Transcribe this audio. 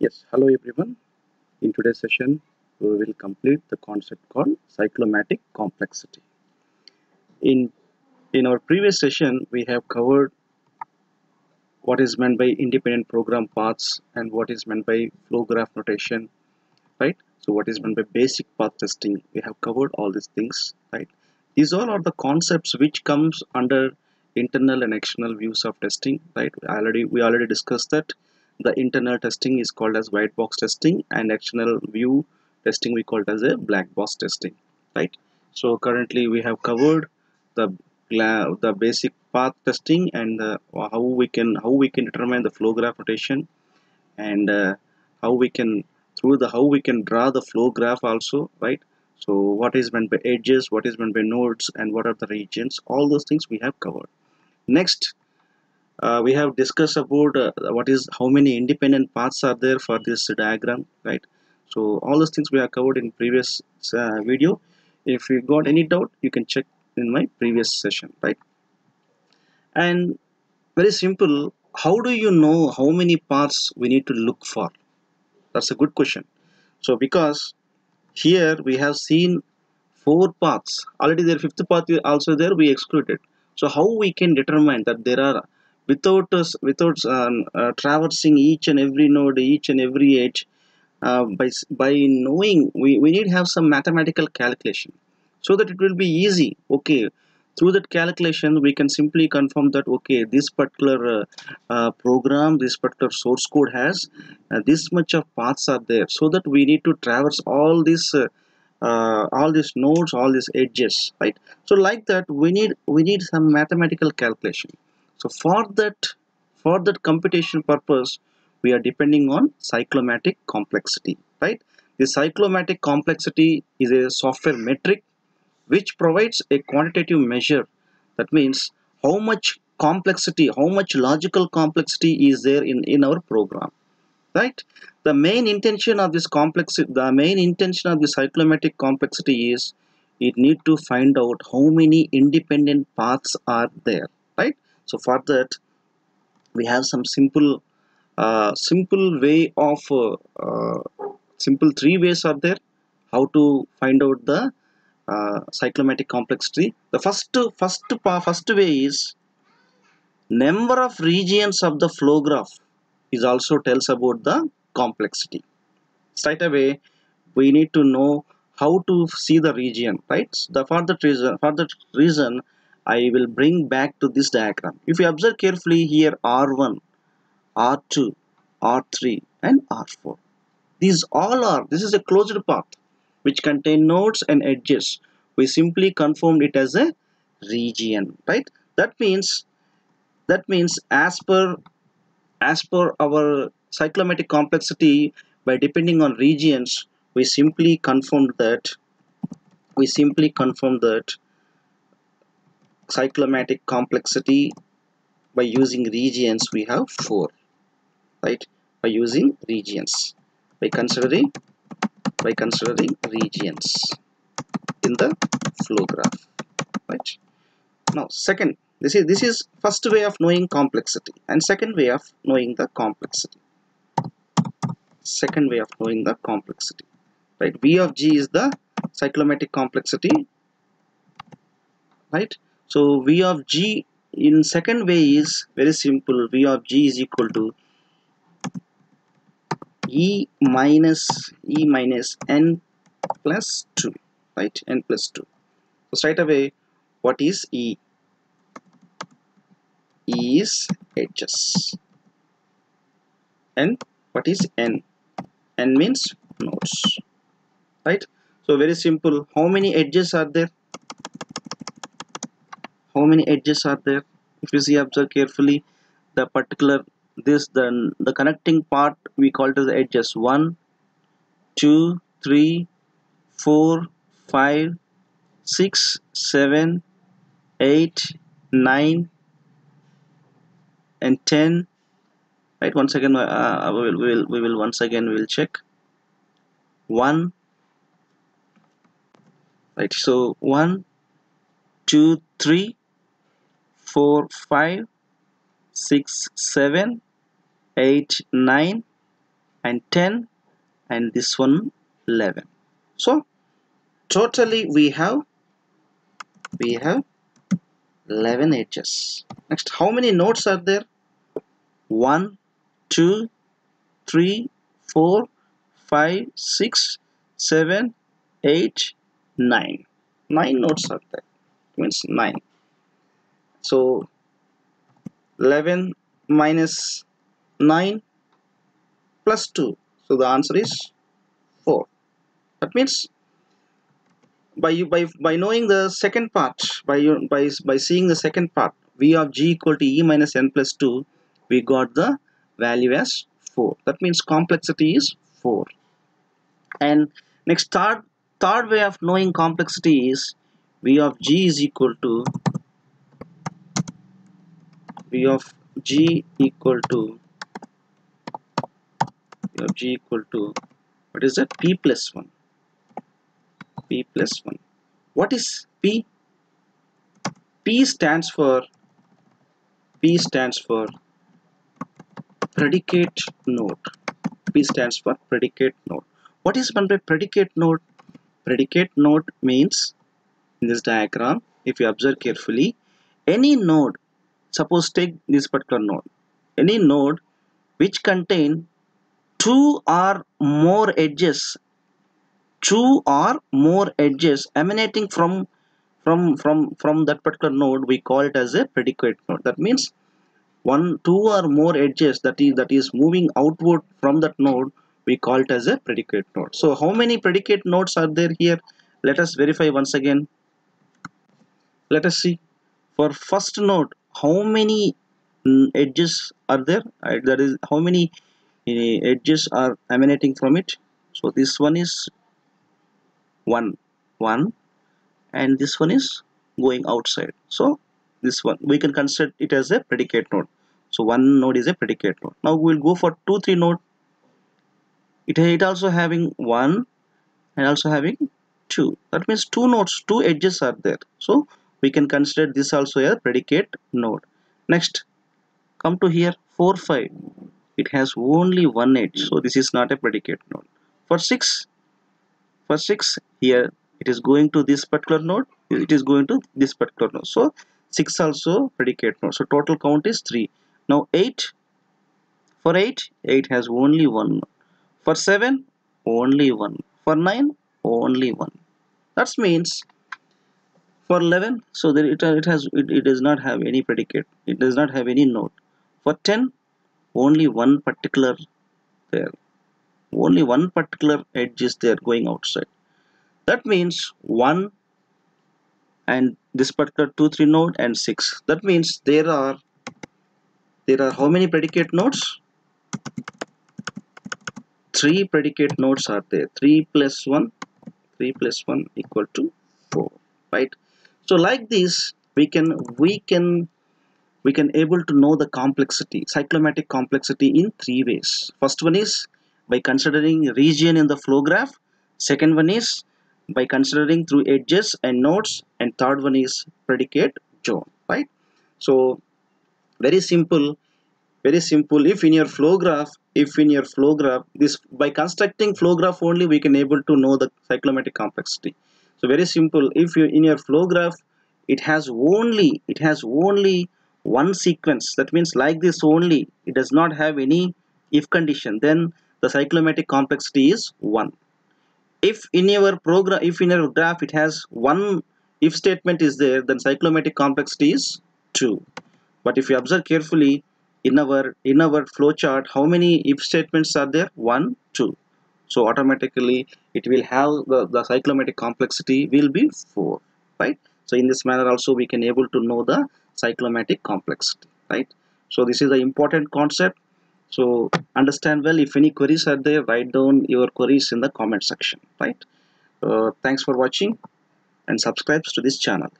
Yes, hello everyone. In today's session, we will complete the concept called cyclomatic complexity. In in our previous session, we have covered what is meant by independent program paths and what is meant by flow graph notation, right? So what is meant by basic path testing? We have covered all these things, right? These all are the concepts which comes under internal and external views of testing, right? Already we already discussed that the internal testing is called as white box testing and external view testing we call it as a black box testing right? So currently we have covered the the basic path testing and uh, how we can how we can determine the flow graph notation and uh, how we can through the how we can draw the flow graph also right? So what is meant by edges what is meant by nodes and what are the regions all those things we have covered. Next uh, we have discussed about uh, what is how many independent paths are there for this diagram right? So all those things we have covered in previous uh, video. If you got any doubt you can check in my previous session right? And very simple how do you know how many paths we need to look for? That's a good question. So because here we have seen four paths. Already there fifth path also there we excluded. So how we can determine that there are without us without um, uh, traversing each and every node each and every edge uh, by by knowing we, we need to have some mathematical calculation so that it will be easy. Okay through that calculation we can simply confirm that okay this particular uh, uh program this particular source code has uh, this much of paths are there so that we need to traverse all these uh, all these nodes all these edges right? So like that we need we need some mathematical calculation so for that for that computation purpose we are depending on cyclomatic complexity right? The cyclomatic complexity is a software metric which provides a quantitative measure. That means how much complexity how much logical complexity is there in in our program right? The main intention of this complexity the main intention of the cyclomatic complexity is it need to find out how many independent paths are there right so for that we have some simple uh, simple way of uh, uh, simple three ways are there how to find out the uh, cyclomatic complexity the first first first way is number of regions of the flow graph is also tells about the complexity. Straight away we need to know how to see the region right? The for that reason for that reason I will bring back to this diagram. If you observe carefully here R1 R2 R3 and R4 these all are this is a closed path which contain nodes and edges. We simply confirmed it as a region right? That means that means as per as per our cyclomatic complexity by depending on regions we simply confirmed that we simply confirmed that cyclomatic complexity by using regions we have four right? By using regions by considering by considering regions in the flow graph right? Now second this is this is first way of knowing complexity and second way of knowing the complexity. Second way of knowing the complexity right? V of g is the cyclomatic complexity right so v of g in second way is very simple. V of g is equal to e minus e minus n plus 2 right? N plus 2 so straight away what is e? E is edges and what is n? N means nodes right? So very simple. How many edges are there how many edges are there? If you see observe carefully the particular this then the connecting part we call it as edges. One two three four five six seven eight nine and 10 right once again uh, we, will, we will we will once again we will check. 1 right so 1 2 3 4 5 6 7 8 9 and 10 and this one 11 so totally we have we have 11 edges. Next how many nodes are there? 1 2 3 4 5 6 7 8 9 9 nodes are there. Means 9 so 11 minus 9 plus 2 so the answer is 4 that means by you by by knowing the second part by you by by seeing the second part v of g equal to e minus n plus 2 we got the value as 4 that means complexity is 4 and next third third way of knowing complexity is v of g is equal to v of g equal to of g equal to what is that? P plus 1 p plus 1 what is p? P stands for p stands for predicate node. P stands for predicate node. What is meant by predicate node? Predicate node means in this diagram if you observe carefully any node suppose take this particular node. Any node which contain two or more edges two or more edges emanating from from from from that particular node we call it as a predicate node. That means one two or more edges that is that is moving outward from that node we call it as a predicate node. So how many predicate nodes are there here? Let us verify once again. Let us see. For first node how many mm, edges are there? Right, that is how many uh, edges are emanating from it? So this one is one one and this one is going outside. So this one we can consider it as a predicate node. So one node is a predicate node. Now we'll go for two three node. It, it also having one and also having two. That means two nodes two edges are there. So we can consider this also a predicate node. Next come to here 4 5 it has only one edge so this is not a predicate node. For 6 for 6 here it is going to this particular node it is going to this particular node. So 6 also predicate node. So total count is 3 now 8 for 8 8 has only one for 7 only one. For 9 only one. That means for 11 so that it, it has it, it does not have any predicate it does not have any node. For 10 only one particular there. Only one particular edge is there going outside. That means 1 and this particular 2 3 node and 6 that means there are there are how many predicate nodes? 3 predicate nodes are there. 3 plus 1 3 plus 1 equal to 4 right so like this we can we can we can able to know the complexity cyclomatic complexity in three ways. First one is by considering region in the flow graph. Second one is by considering through edges and nodes. And third one is predicate zone right? So very simple very simple. If in your flow graph if in your flow graph this by constructing flow graph only we can able to know the cyclomatic complexity so very simple. If you in your flow graph it has only it has only one sequence. That means like this only it does not have any if condition then the cyclomatic complexity is 1 if in your program if in your graph it has one if statement is there then cyclomatic complexity is 2 but if you observe carefully in our in our flow chart how many if statements are there? 1 2 so automatically it will have the, the cyclomatic complexity will be 4 right? So in this manner also we can able to know the cyclomatic complexity right? So this is the important concept. So understand well if any queries are there write down your queries in the comment section right? Uh, thanks for watching and subscribe to this channel